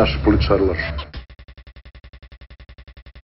naši političari lažu.